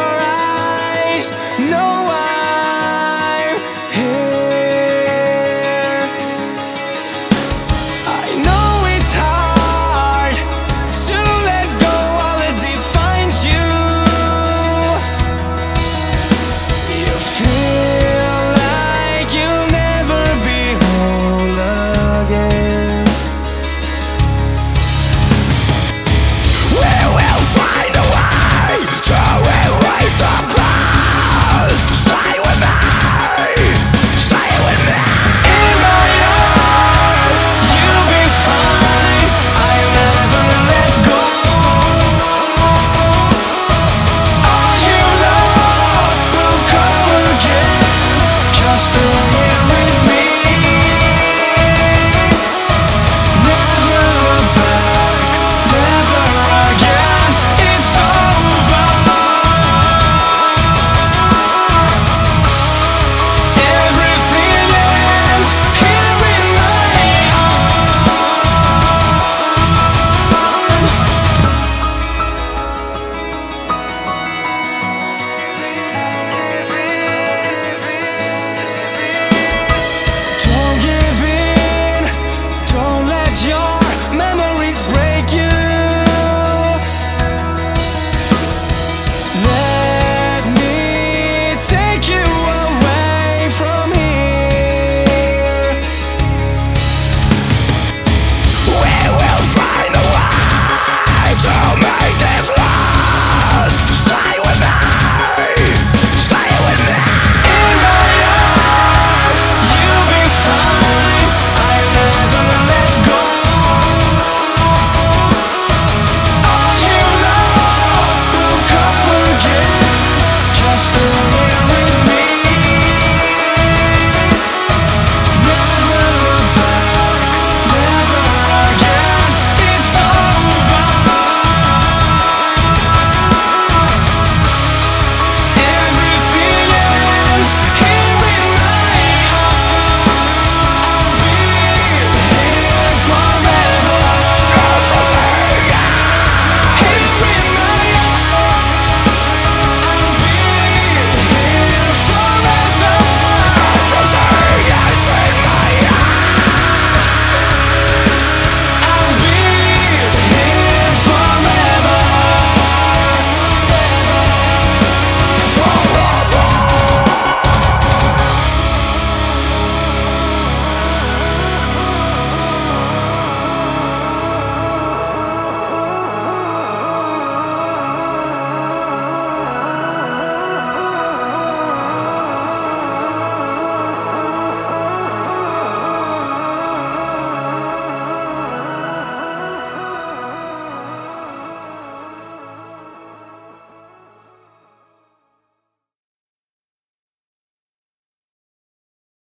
eyes. No, I.